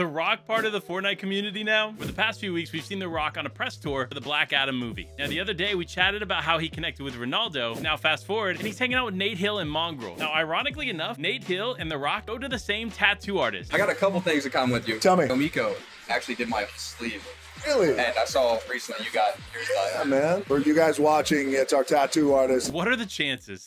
The Rock part of the Fortnite community now? For the past few weeks, we've seen The Rock on a press tour for the Black Adam movie. Now, the other day, we chatted about how he connected with Ronaldo. Now, fast forward, and he's hanging out with Nate Hill and Mongraal. Now, ironically enough, Nate Hill and The Rock go to the same tattoo artist. I got a couple things to come with you. Tell me. Omiko actually did my sleeve. Really? And I saw recently you got yours Yeah, man. For you guys watching, uh, it's our tattoo artist. What are the chances